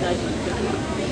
大丈夫です。